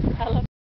just tell.